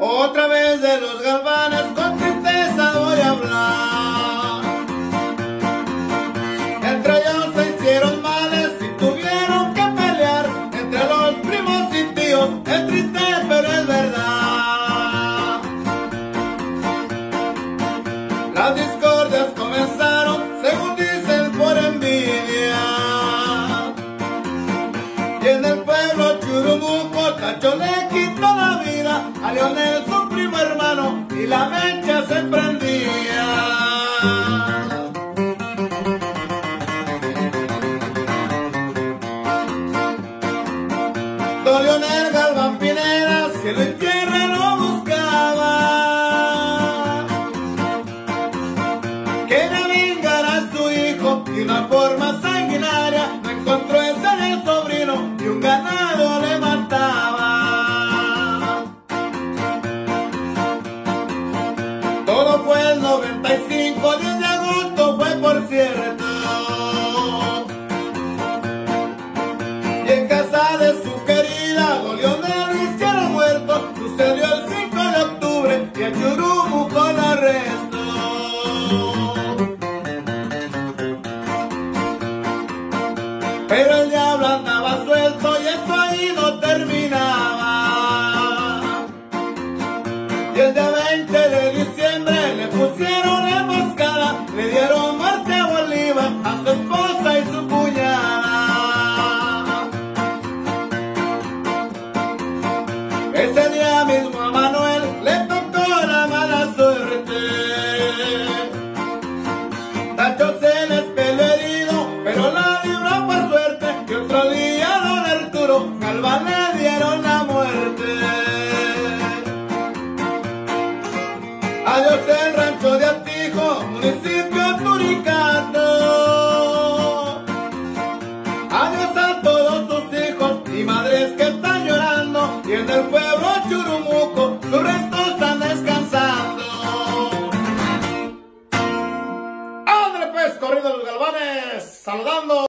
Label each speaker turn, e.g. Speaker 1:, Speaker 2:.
Speaker 1: Otra vez de los galvanes con tristeza voy a hablar. Entre ellos se hicieron males y tuvieron que pelear. Entre los primos y tíos es triste pero es verdad. Las discordias comenzaron, según dicen, por envidia. Y en el pueblo Churumuco, Tacho le quitó la vida a Leonel, su primo hermano, y la mecha se prendía. Don Leonel Galván Pineda, si lo entierra Y en casa de su querida Golionel hicieron muerto. Sucedió el 5 de octubre y el Churumuco lo arrestó. Pero el diablo andaba suelto y eso ahí no terminaba. Y el día 20 Ese día mismo a Manuel le tocó la mala suerte. Tacho se les peló herido, pero la libró por suerte. Y otro día don Arturo Calva le dieron la muerte. Adiós el rancho de Atijo, corrido los Galvanes, saludando.